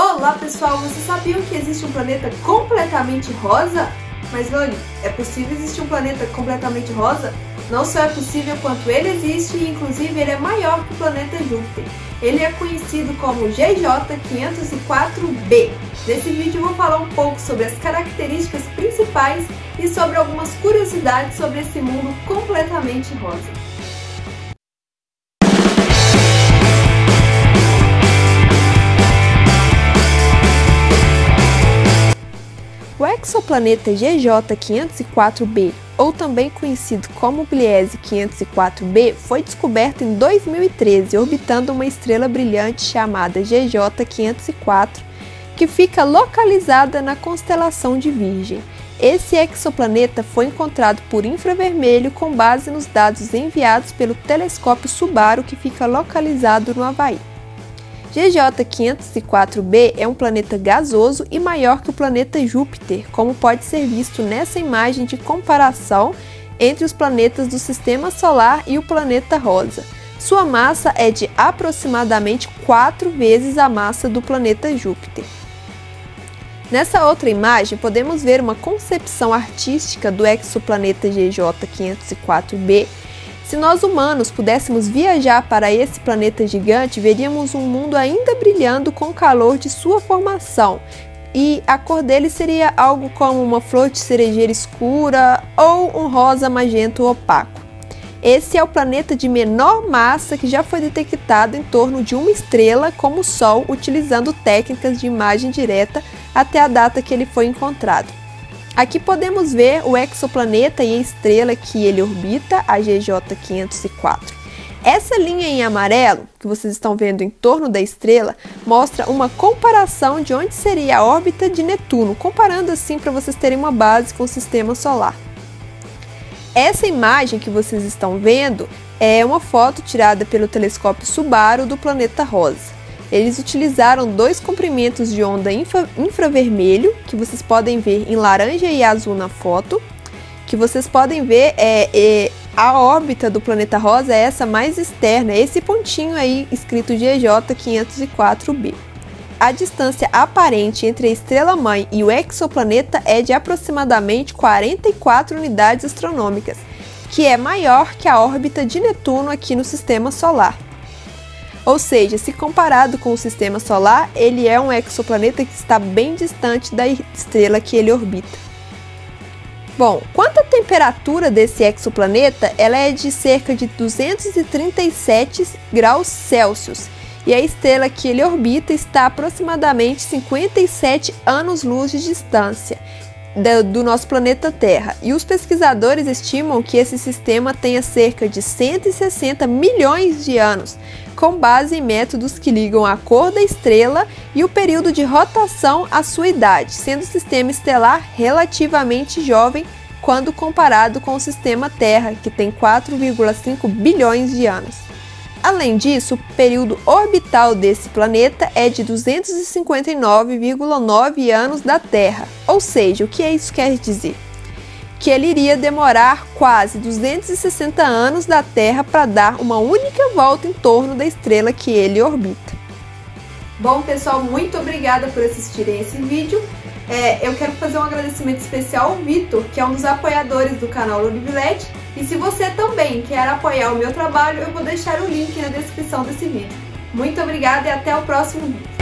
Olá pessoal, vocês sabiam que existe um planeta completamente rosa? Mas Loli, é possível existir um planeta completamente rosa? Não só é possível quanto ele existe e inclusive ele é maior que o planeta Júpiter. Ele é conhecido como GJ504b. Nesse vídeo eu vou falar um pouco sobre as características principais e sobre algumas curiosidades sobre esse mundo completamente rosa. Exoplaneta GJ504b, ou também conhecido como Gliese 504b, foi descoberto em 2013 orbitando uma estrela brilhante chamada GJ 504, que fica localizada na constelação de Virgem. Esse exoplaneta foi encontrado por infravermelho com base nos dados enviados pelo telescópio Subaru que fica localizado no Havaí. GJ 504b é um planeta gasoso e maior que o planeta Júpiter, como pode ser visto nessa imagem de comparação entre os planetas do Sistema Solar e o planeta rosa. Sua massa é de aproximadamente 4 vezes a massa do planeta Júpiter. Nessa outra imagem, podemos ver uma concepção artística do exoplaneta GJ 504b se nós humanos pudéssemos viajar para esse planeta gigante, veríamos um mundo ainda brilhando com o calor de sua formação, e a cor dele seria algo como uma flor de cerejeira escura ou um rosa magento opaco. Esse é o planeta de menor massa que já foi detectado em torno de uma estrela como o Sol, utilizando técnicas de imagem direta até a data que ele foi encontrado. Aqui podemos ver o exoplaneta e a estrela que ele orbita, a GJ 504. Essa linha em amarelo, que vocês estão vendo em torno da estrela, mostra uma comparação de onde seria a órbita de Netuno, comparando assim para vocês terem uma base com o sistema solar. Essa imagem que vocês estão vendo é uma foto tirada pelo telescópio Subaru do planeta Rosa. Eles utilizaram dois comprimentos de onda infra, infravermelho, que vocês podem ver em laranja e azul na foto, que vocês podem ver é, é a órbita do planeta rosa é essa mais externa, esse pontinho aí escrito GJ 504b. A distância aparente entre a estrela-mãe e o exoplaneta é de aproximadamente 44 unidades astronômicas, que é maior que a órbita de Netuno aqui no sistema solar. Ou seja, se comparado com o sistema solar, ele é um exoplaneta que está bem distante da estrela que ele orbita. Bom, quanto à temperatura desse exoplaneta, ela é de cerca de 237 graus Celsius e a estrela que ele orbita está a aproximadamente 57 anos-luz de distância do nosso planeta Terra. E os pesquisadores estimam que esse sistema tenha cerca de 160 milhões de anos, com base em métodos que ligam a cor da estrela e o período de rotação à sua idade, sendo o sistema estelar relativamente jovem quando comparado com o sistema Terra, que tem 4,5 bilhões de anos. Além disso, o período orbital desse planeta é de 259,9 anos da Terra. Ou seja, o que isso quer dizer? Que ele iria demorar quase 260 anos da Terra para dar uma única volta em torno da estrela que ele orbita. Bom, pessoal, muito obrigada por assistirem esse vídeo. É, eu quero fazer um agradecimento especial ao Vitor, que é um dos apoiadores do canal Luribilete. E se você também quer apoiar o meu trabalho, eu vou deixar o link na descrição desse vídeo. Muito obrigada e até o próximo vídeo.